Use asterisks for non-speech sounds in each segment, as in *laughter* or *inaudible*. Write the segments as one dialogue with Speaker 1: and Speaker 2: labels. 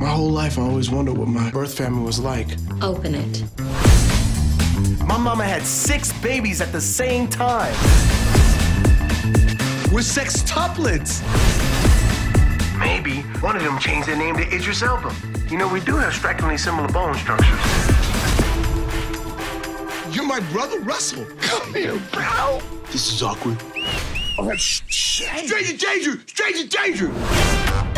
Speaker 1: My whole life, I always wondered what my birth family was like.
Speaker 2: Open it.
Speaker 3: My mama had six babies at the same time. We're sextuplets. Maybe one of them changed their name to Idris Elba. You know, we do have strikingly similar bone structures.
Speaker 1: You're my brother, Russell. Come here, bro. This is awkward. Oh, shit. Stranger danger! Stranger danger!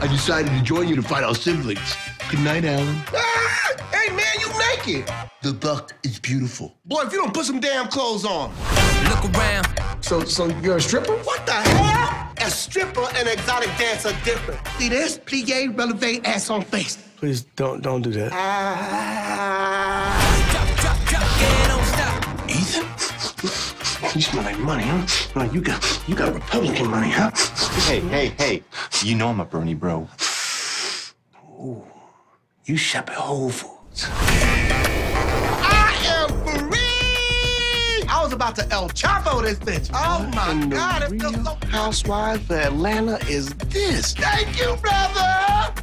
Speaker 1: I decided to join you to fight our siblings. Good night, Alan. Ah! Hey, man, you make it. The buck is beautiful. Boy, if you don't put some damn clothes on.
Speaker 4: Look around.
Speaker 1: So, so you're a stripper? What the hell? A stripper and exotic dance are different. See this? Plie, releve, ass on face. Please don't don't do that. Ah.
Speaker 4: Drop, drop, drop, yeah.
Speaker 1: Ethan? *laughs* You smell like money, huh? Like you got you got Republican money, huh?
Speaker 5: Hey, hey, hey. You know I'm a Bernie bro.
Speaker 1: You shop at Whole Foods. I am free! I was about to El Chapo this bitch. Oh my
Speaker 3: the
Speaker 1: God, it feels so
Speaker 3: Housewives of Atlanta is this.
Speaker 1: Thank you, brother!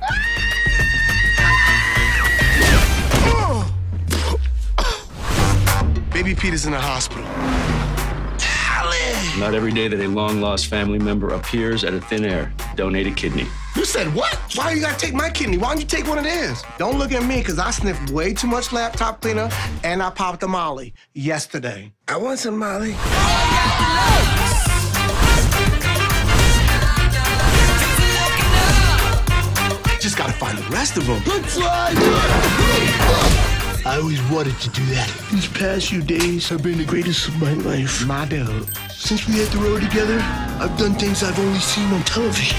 Speaker 1: Baby Peter's in the hospital.
Speaker 6: Not every day that a long lost family member appears out of thin air. Donate a kidney.
Speaker 1: You said what? Why you gotta take my kidney? Why don't you take one of theirs? Don't look at me, cause I sniffed way too much laptop cleaner and I popped a Molly yesterday. I want some Molly. Just gotta find the rest of them. I always wanted to do that. These past few days have been the greatest of my life. My dude. Since we hit the road together, I've done things I've only seen on television.